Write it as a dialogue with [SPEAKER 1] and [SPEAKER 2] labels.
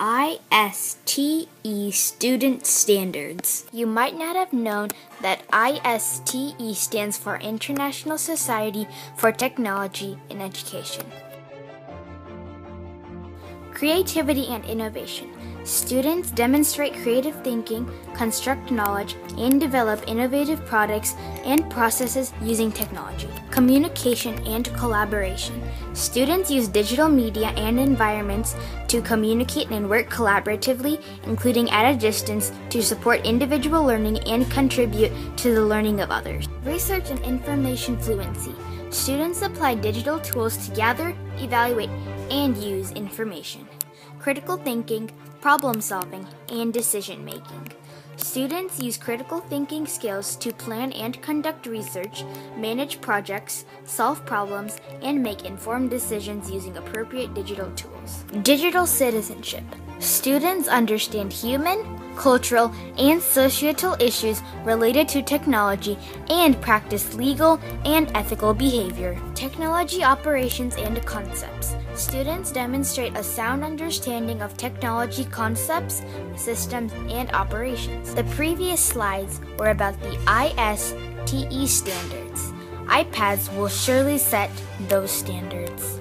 [SPEAKER 1] ISTE Student Standards. You might not have known that ISTE stands for International Society for Technology in Education. Creativity and innovation. Students demonstrate creative thinking, construct knowledge, and develop innovative products and processes using technology. Communication and collaboration. Students use digital media and environments to communicate and work collaboratively, including at a distance, to support individual learning and contribute to the learning of others. Research and information fluency. Students apply digital tools to gather, evaluate, and use information critical thinking, problem solving, and decision making. Students use critical thinking skills to plan and conduct research, manage projects, solve problems, and make informed decisions using appropriate digital tools. Digital citizenship. Students understand human, cultural, and societal issues related to technology and practice legal and ethical behavior. Technology operations and concepts. Students demonstrate a sound understanding of technology concepts, systems, and operations. The previous slides were about the ISTE standards. iPads will surely set those standards.